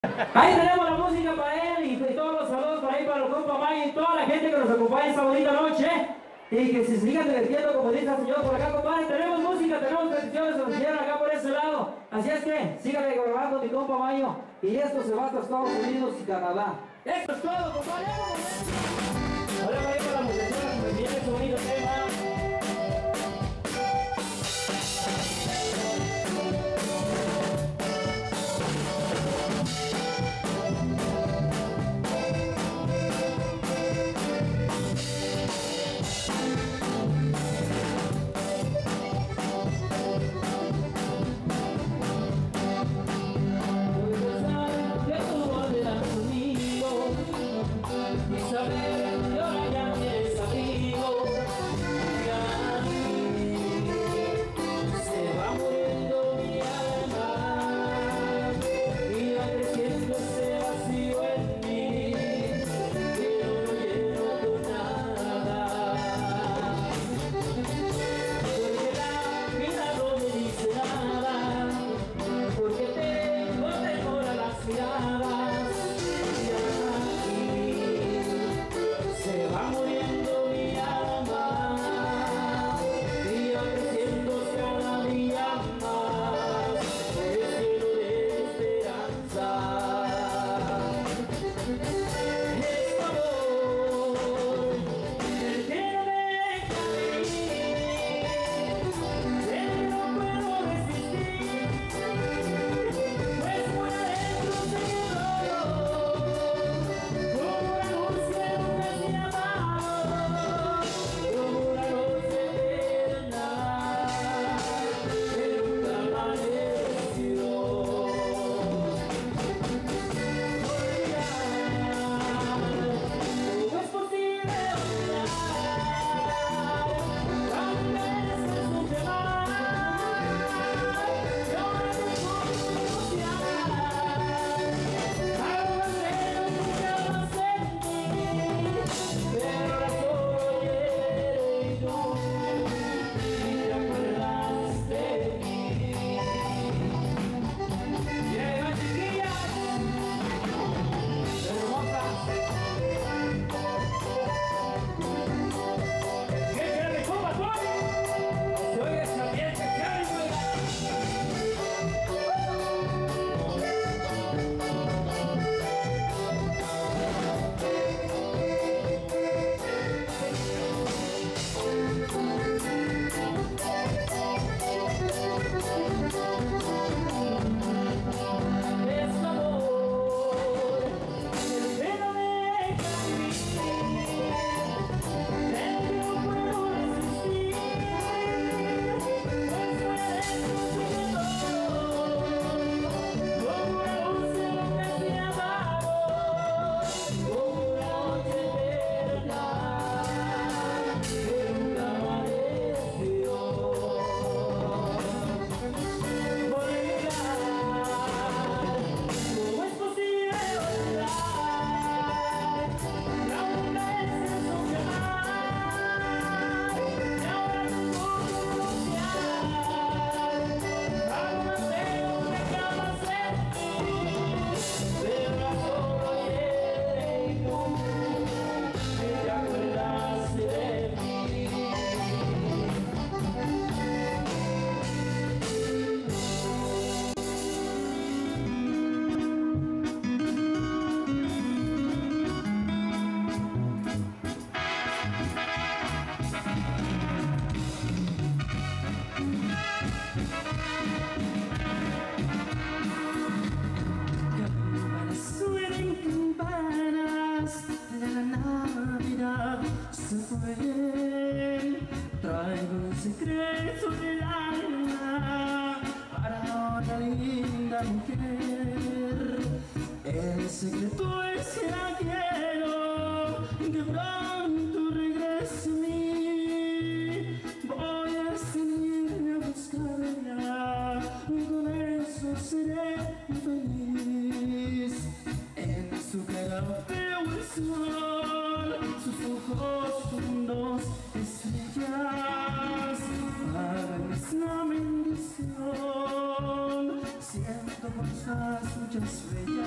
Ahí tenemos la música para él y, todos los saludos para ahí para el compa May y toda la gente que nos acompaña esta bonita noche. Y que se sigan divirtiendo, como dice el señor por acá, compadre. Tenemos música, tenemos tradiciones, se nos acá por ese lado. Así es que, síganme grabando mi compa Mayo. Y esto se va hasta Estados Unidos y Canadá. Esto es todo, compadre. Ahora para la muchacha el alma para una linda mujer. El secreto es que la quiero, que just ready.